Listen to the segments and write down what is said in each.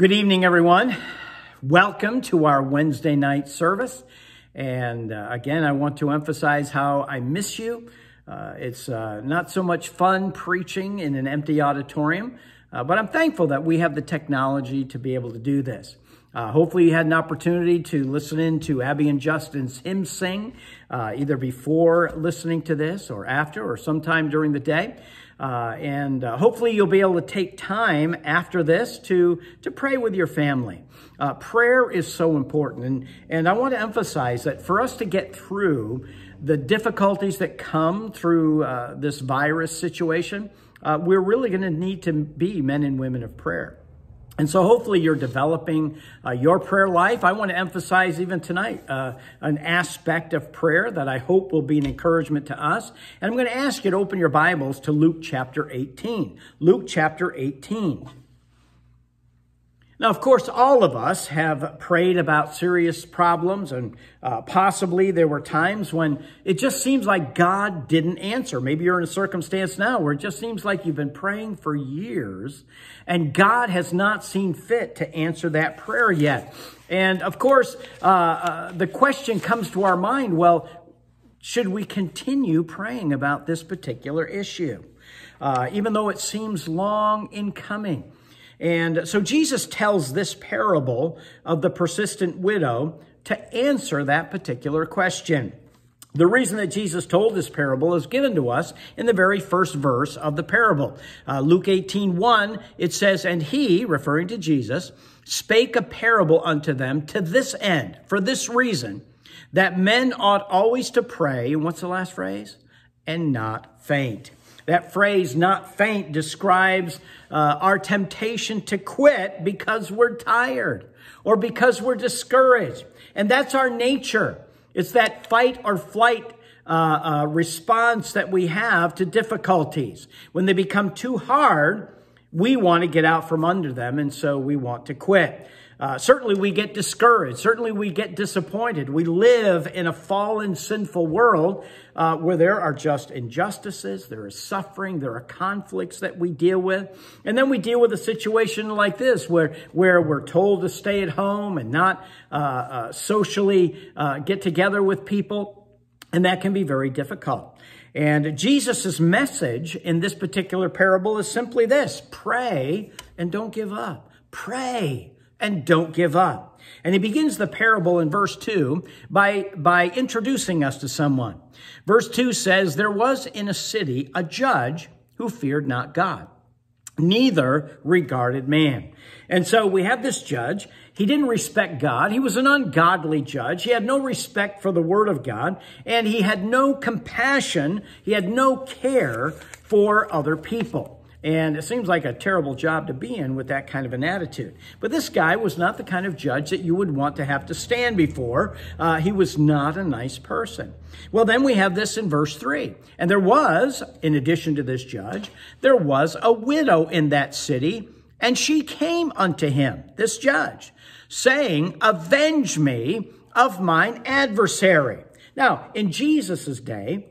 Good evening, everyone. Welcome to our Wednesday night service. And uh, again, I want to emphasize how I miss you. Uh, it's uh, not so much fun preaching in an empty auditorium, uh, but I'm thankful that we have the technology to be able to do this. Uh, hopefully you had an opportunity to listen in to Abby and Justin's hymn sing, uh, either before listening to this or after or sometime during the day. Uh, and uh, hopefully you'll be able to take time after this to, to pray with your family. Uh, prayer is so important. And, and I want to emphasize that for us to get through the difficulties that come through uh, this virus situation, uh, we're really going to need to be men and women of prayer. And so hopefully you're developing uh, your prayer life. I want to emphasize even tonight uh, an aspect of prayer that I hope will be an encouragement to us. And I'm going to ask you to open your Bibles to Luke chapter 18. Luke chapter 18. Now, of course, all of us have prayed about serious problems, and uh, possibly there were times when it just seems like God didn't answer. Maybe you're in a circumstance now where it just seems like you've been praying for years, and God has not seen fit to answer that prayer yet. And of course, uh, uh, the question comes to our mind well, should we continue praying about this particular issue? Uh, even though it seems long in coming. And so Jesus tells this parable of the persistent widow to answer that particular question. The reason that Jesus told this parable is given to us in the very first verse of the parable. Uh, Luke 18, 1, it says, And he, referring to Jesus, spake a parable unto them to this end, for this reason, that men ought always to pray, and what's the last phrase? And not faint. That phrase, not faint, describes uh, our temptation to quit because we're tired or because we're discouraged. And that's our nature. It's that fight or flight uh, uh, response that we have to difficulties. When they become too hard, we want to get out from under them, and so we want to quit. Uh, certainly we get discouraged. Certainly we get disappointed. We live in a fallen, sinful world uh, where there are just injustices, there is suffering, there are conflicts that we deal with. And then we deal with a situation like this where, where we're told to stay at home and not uh, uh socially uh, get together with people. And that can be very difficult. And Jesus' message in this particular parable is simply this pray and don't give up. Pray and don't give up. And he begins the parable in verse 2 by, by introducing us to someone. Verse 2 says, There was in a city a judge who feared not God, neither regarded man. And so we have this judge. He didn't respect God. He was an ungodly judge. He had no respect for the word of God, and he had no compassion. He had no care for other people. And it seems like a terrible job to be in with that kind of an attitude. But this guy was not the kind of judge that you would want to have to stand before. Uh, he was not a nice person. Well, then we have this in verse 3. And there was, in addition to this judge, there was a widow in that city, and she came unto him, this judge, saying, Avenge me of mine adversary. Now, in Jesus' day,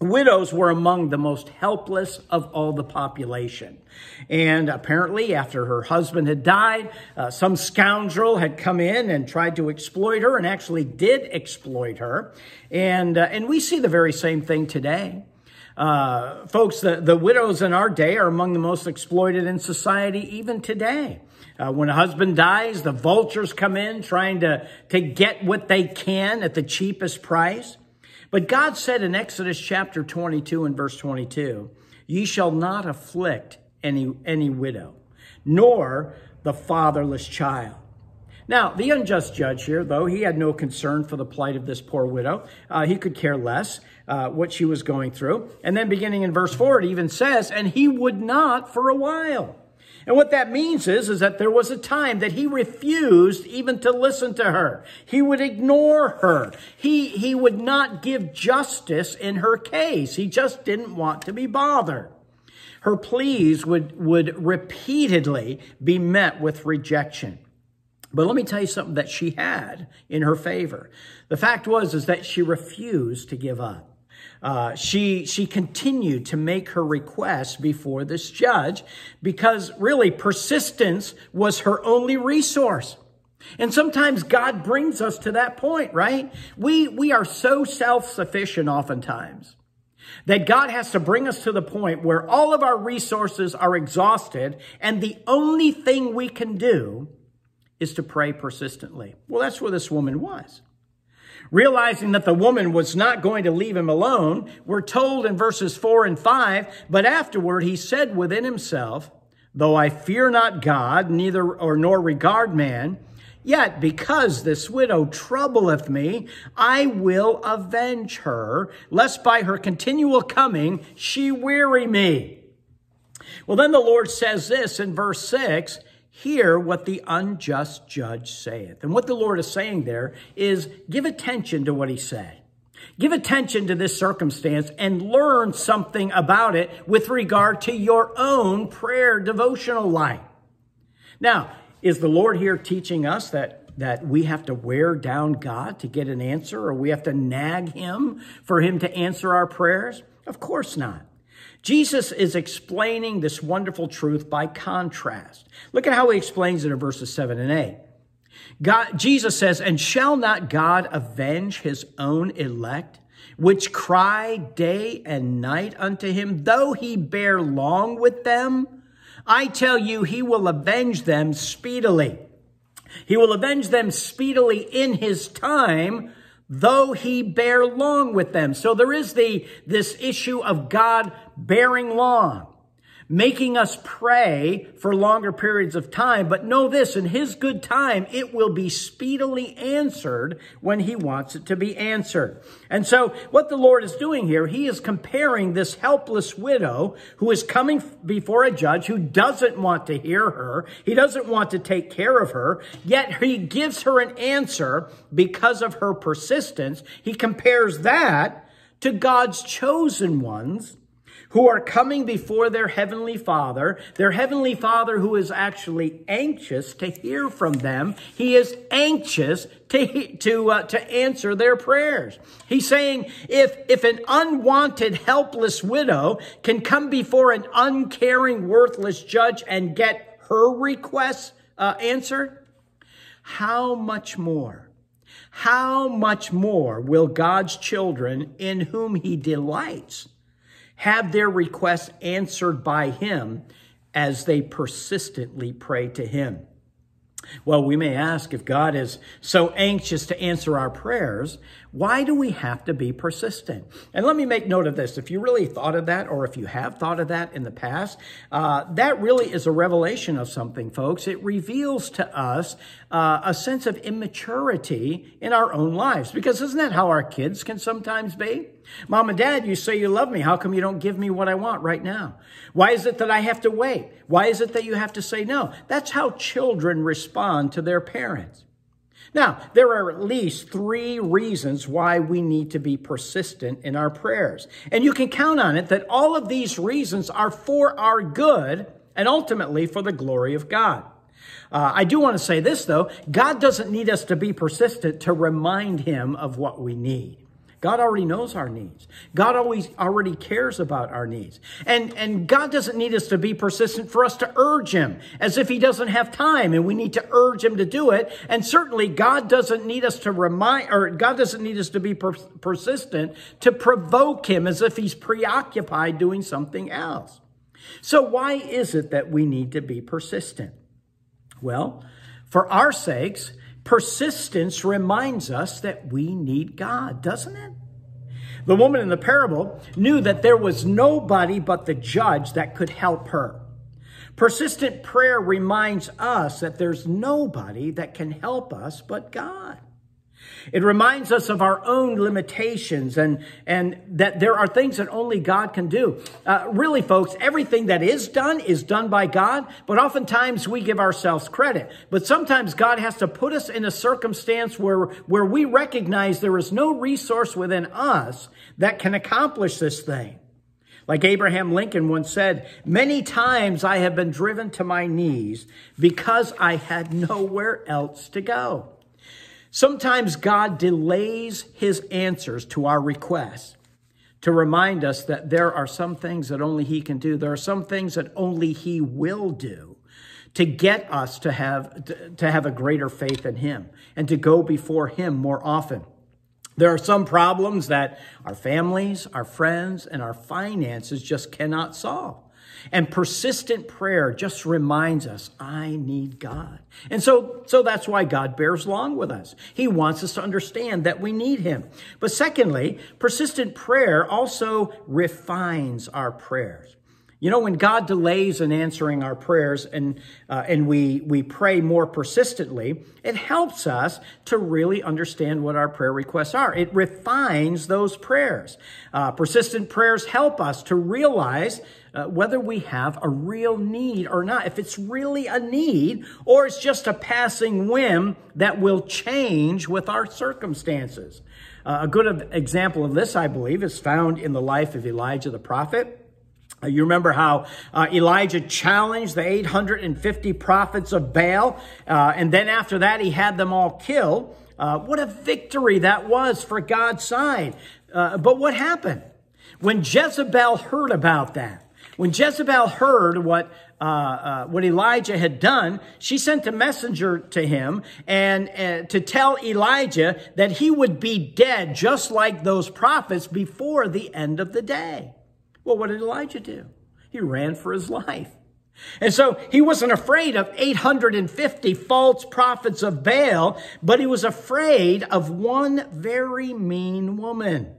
Widows were among the most helpless of all the population. And apparently, after her husband had died, uh, some scoundrel had come in and tried to exploit her and actually did exploit her. And, uh, and we see the very same thing today. Uh, folks, the, the widows in our day are among the most exploited in society even today. Uh, when a husband dies, the vultures come in trying to, to get what they can at the cheapest price. But God said in Exodus chapter 22 and verse 22, Ye shall not afflict any, any widow, nor the fatherless child. Now, the unjust judge here, though, he had no concern for the plight of this poor widow. Uh, he could care less uh, what she was going through. And then beginning in verse 4, it even says, And he would not for a while. And what that means is, is that there was a time that he refused even to listen to her. He would ignore her. He, he would not give justice in her case. He just didn't want to be bothered. Her pleas would, would repeatedly be met with rejection. But let me tell you something that she had in her favor. The fact was is that she refused to give up. Uh, she, she continued to make her request before this judge because really persistence was her only resource. And sometimes God brings us to that point, right? We, we are so self-sufficient oftentimes that God has to bring us to the point where all of our resources are exhausted and the only thing we can do is to pray persistently. Well, that's where this woman was. Realizing that the woman was not going to leave him alone, we're told in verses four and five, but afterward he said within himself, though I fear not God, neither or nor regard man, Yet because this widow troubleth me, I will avenge her, lest by her continual coming she weary me. Well, then the Lord says this in verse 6 Hear what the unjust judge saith. And what the Lord is saying there is give attention to what he said. Give attention to this circumstance and learn something about it with regard to your own prayer devotional life. Now, is the Lord here teaching us that, that we have to wear down God to get an answer or we have to nag him for him to answer our prayers? Of course not. Jesus is explaining this wonderful truth by contrast. Look at how he explains it in verses 7 and 8. God, Jesus says, And shall not God avenge his own elect, which cry day and night unto him, though he bear long with them? I tell you, he will avenge them speedily. He will avenge them speedily in his time, though he bear long with them. So there is the, this issue of God bearing long making us pray for longer periods of time. But know this, in his good time, it will be speedily answered when he wants it to be answered. And so what the Lord is doing here, he is comparing this helpless widow who is coming before a judge who doesn't want to hear her. He doesn't want to take care of her, yet he gives her an answer because of her persistence. He compares that to God's chosen ones who are coming before their heavenly father, their heavenly father who is actually anxious to hear from them. He is anxious to, to, uh, to answer their prayers. He's saying if, if an unwanted, helpless widow can come before an uncaring, worthless judge and get her requests uh, answered, how much more? How much more will God's children in whom he delights have their requests answered by him as they persistently pray to him. Well, we may ask if God is so anxious to answer our prayers, why do we have to be persistent? And let me make note of this. If you really thought of that, or if you have thought of that in the past, uh, that really is a revelation of something, folks. It reveals to us uh, a sense of immaturity in our own lives. Because isn't that how our kids can sometimes be? Mom and dad, you say you love me. How come you don't give me what I want right now? Why is it that I have to wait? Why is it that you have to say no? That's how children respond to their parents. Now, there are at least three reasons why we need to be persistent in our prayers. And you can count on it that all of these reasons are for our good and ultimately for the glory of God. Uh, I do want to say this, though. God doesn't need us to be persistent to remind him of what we need. God already knows our needs. God always already cares about our needs. And, and God doesn't need us to be persistent for us to urge him as if he doesn't have time and we need to urge him to do it. And certainly God doesn't need us to remind, or God doesn't need us to be per- persistent to provoke him as if he's preoccupied doing something else. So why is it that we need to be persistent? Well, for our sakes, Persistence reminds us that we need God, doesn't it? The woman in the parable knew that there was nobody but the judge that could help her. Persistent prayer reminds us that there's nobody that can help us but God. It reminds us of our own limitations and, and that there are things that only God can do. Uh, really, folks, everything that is done is done by God, but oftentimes we give ourselves credit. But sometimes God has to put us in a circumstance where, where we recognize there is no resource within us that can accomplish this thing. Like Abraham Lincoln once said, many times I have been driven to my knees because I had nowhere else to go. Sometimes God delays his answers to our requests to remind us that there are some things that only He can do. There are some things that only He will do to get us to have, to have a greater faith in Him and to go before Him more often. There are some problems that our families, our friends, and our finances just cannot solve. And persistent prayer just reminds us, I need God. And so, so that's why God bears long with us. He wants us to understand that we need Him. But secondly, persistent prayer also refines our prayers. You know, when God delays in answering our prayers and, uh, and we, we pray more persistently, it helps us to really understand what our prayer requests are. It refines those prayers. Uh, persistent prayers help us to realize uh, whether we have a real need or not, if it's really a need or it's just a passing whim that will change with our circumstances. Uh, a good example of this, I believe, is found in the life of Elijah the prophet. Uh, you remember how uh, Elijah challenged the 850 prophets of Baal, uh, and then after that, he had them all killed. What a victory that was for God's side. But what happened? When Jezebel heard about that, when Jezebel heard what uh, what Elijah had done, she sent a messenger to him and to tell Elijah that he would be dead just like those prophets before the end of the day. Well, what did Elijah do? He ran for his life. And so he wasn't afraid of 850 false prophets of Baal, but he was afraid of one very mean woman.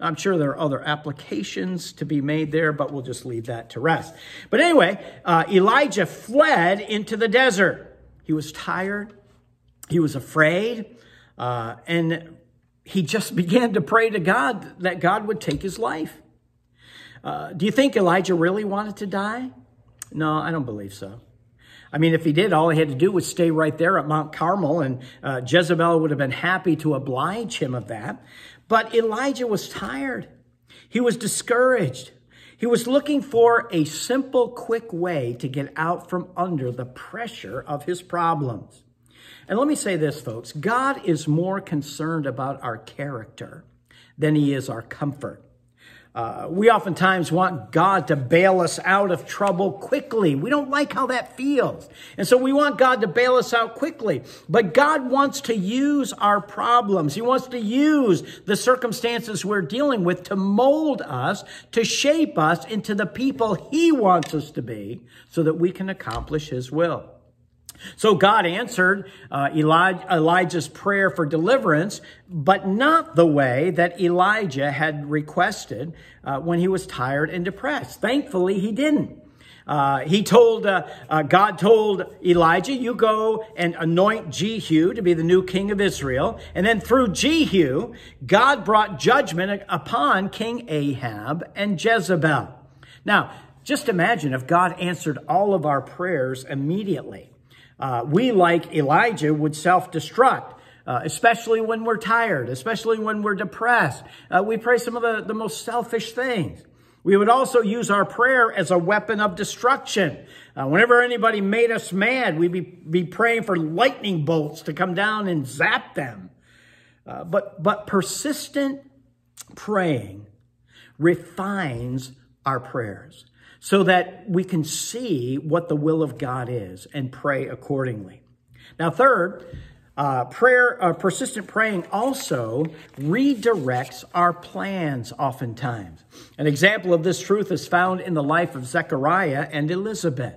I'm sure there are other applications to be made there, but we'll just leave that to rest. But anyway, uh, Elijah fled into the desert. He was tired. He was afraid. Uh, and he just began to pray to God that God would take his life. Uh, do you think Elijah really wanted to die? No, I don't believe so. I mean, if he did, all he had to do was stay right there at Mount Carmel, and uh, Jezebel would have been happy to oblige him of that. But Elijah was tired. He was discouraged. He was looking for a simple, quick way to get out from under the pressure of his problems. And let me say this, folks God is more concerned about our character than he is our comfort. Uh, we oftentimes want God to bail us out of trouble quickly. We don't like how that feels. And so we want God to bail us out quickly. But God wants to use our problems. He wants to use the circumstances we're dealing with to mold us, to shape us into the people He wants us to be so that we can accomplish His will. So God answered uh, Elijah's prayer for deliverance, but not the way that Elijah had requested uh, when he was tired and depressed. Thankfully, he didn't. Uh, he told, uh, uh, God told Elijah, you go and anoint Jehu to be the new king of Israel. And then through Jehu, God brought judgment upon King Ahab and Jezebel. Now, just imagine if God answered all of our prayers immediately. Uh, we, like Elijah, would self-destruct. Uh, especially when we're tired, especially when we're depressed. Uh, we pray some of the, the most selfish things. We would also use our prayer as a weapon of destruction. Uh, whenever anybody made us mad, we'd be, be praying for lightning bolts to come down and zap them. Uh, but, but persistent praying refines our prayers so that we can see what the will of God is and pray accordingly. Now, third, uh, prayer, uh, persistent praying also redirects our plans oftentimes. An example of this truth is found in the life of Zechariah and Elizabeth.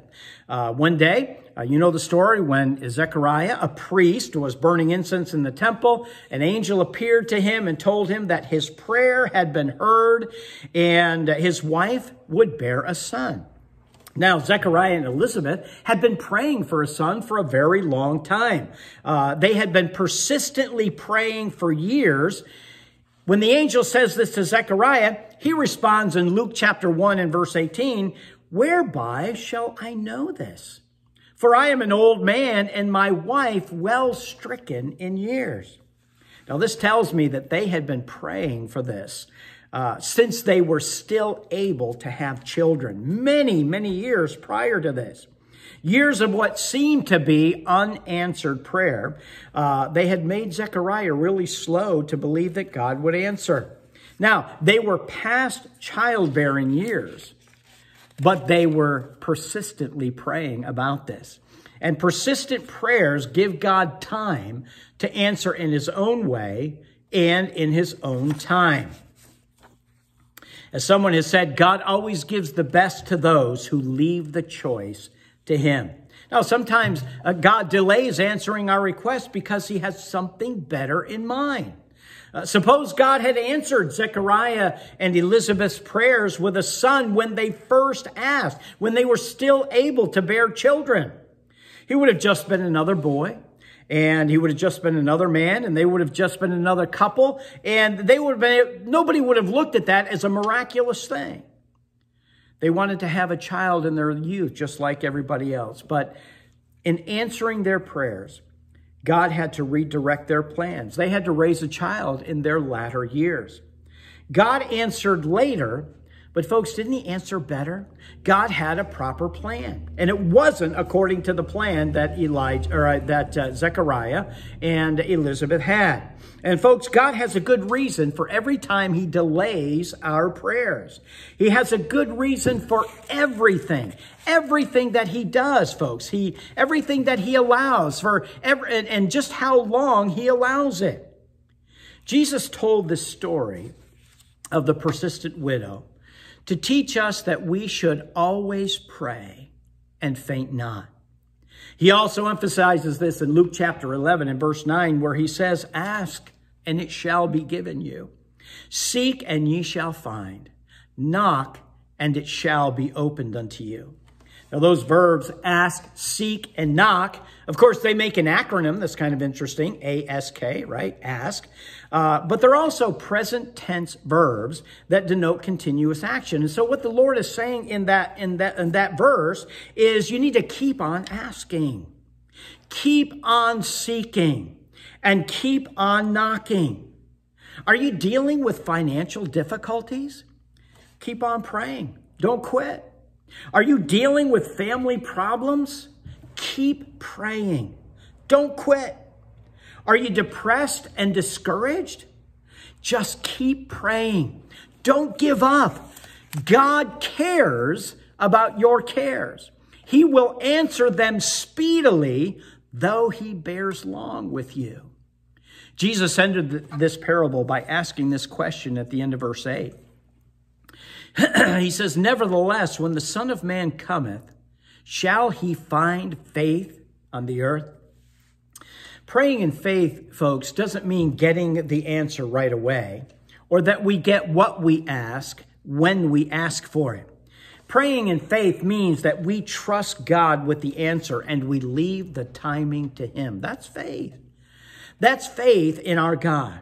Uh, one day, uh, you know the story when Zechariah, a priest, was burning incense in the temple. An angel appeared to him and told him that his prayer had been heard and his wife would bear a son. Now, Zechariah and Elizabeth had been praying for a son for a very long time. Uh, they had been persistently praying for years. When the angel says this to Zechariah, he responds in Luke chapter 1 and verse 18, Whereby shall I know this? For I am an old man and my wife well stricken in years. Now, this tells me that they had been praying for this uh, since they were still able to have children, many, many years prior to this. Years of what seemed to be unanswered prayer. Uh, they had made Zechariah really slow to believe that God would answer. Now, they were past childbearing years, but they were persistently praying about this. And persistent prayers give God time to answer in his own way and in his own time. As someone has said, God always gives the best to those who leave the choice to him. Now, sometimes uh, God delays answering our request because he has something better in mind. Uh, suppose God had answered Zechariah and Elizabeth's prayers with a son when they first asked, when they were still able to bear children. He would have just been another boy and he would have just been another man and they would have just been another couple and they would have been nobody would have looked at that as a miraculous thing they wanted to have a child in their youth just like everybody else but in answering their prayers god had to redirect their plans. They had to raise a child in their latter years. God answered later but folks, didn't he answer better? God had a proper plan, and it wasn't according to the plan that Elijah or uh, that uh, Zechariah and Elizabeth had. And folks, God has a good reason for every time he delays our prayers. He has a good reason for everything. Everything that he does, folks. He everything that he allows for every, and, and just how long he allows it. Jesus told this story of the persistent widow to teach us that we should always pray and faint not. He also emphasizes this in Luke chapter 11 and verse 9, where he says, Ask, and it shall be given you. Seek, and ye shall find. Knock, and it shall be opened unto you. Now, those verbs ask, seek, and knock, of course, they make an acronym that's kind of interesting ASK, right? Ask. Uh, but they're also present tense verbs that denote continuous action. And so, what the Lord is saying in that, in that, in that verse is you need to keep on asking, keep on seeking, and keep on knocking. Are you dealing with financial difficulties? Keep on praying. Don't quit. Are you dealing with family problems? Keep praying. Don't quit. Are you depressed and discouraged? Just keep praying. Don't give up. God cares about your cares. He will answer them speedily, though he bears long with you. Jesus ended this parable by asking this question at the end of verse 8. he says, Nevertheless, when the Son of Man cometh, shall he find faith on the earth? Praying in faith, folks, doesn't mean getting the answer right away or that we get what we ask when we ask for it. Praying in faith means that we trust God with the answer and we leave the timing to Him. That's faith. That's faith in our God.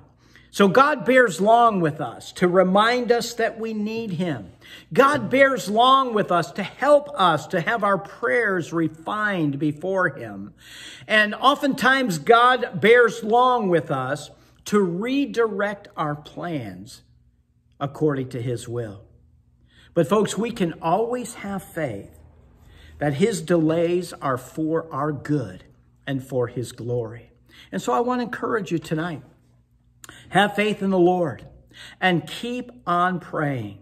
So God bears long with us to remind us that we need him. God bears long with us to help us to have our prayers refined before him. And oftentimes God bears long with us to redirect our plans according to his will. But folks, we can always have faith that his delays are for our good and for his glory. And so I want to encourage you tonight have faith in the Lord and keep on praying.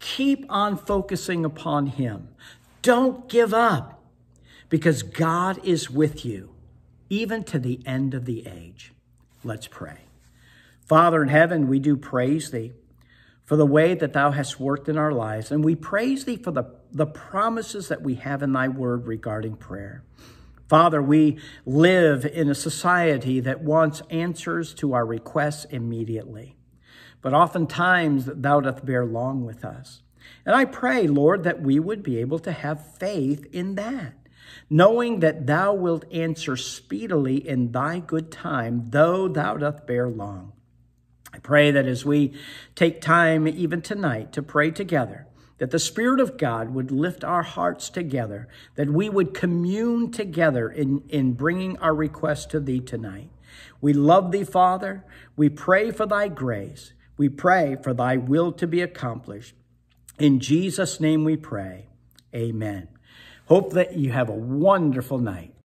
Keep on focusing upon Him. Don't give up because God is with you even to the end of the age. Let's pray. Father in heaven, we do praise Thee for the way that Thou hast worked in our lives, and we praise Thee for the, the promises that we have in Thy Word regarding prayer. Father, we live in a society that wants answers to our requests immediately. But oftentimes thou doth bear long with us. And I pray, Lord, that we would be able to have faith in that, knowing that thou wilt answer speedily in thy good time, though thou doth bear long. I pray that as we take time even tonight to pray together, that the Spirit of God would lift our hearts together, that we would commune together in, in bringing our requests to Thee tonight. We love Thee, Father. We pray for Thy grace. We pray for Thy will to be accomplished. In Jesus' name we pray. Amen. Hope that you have a wonderful night.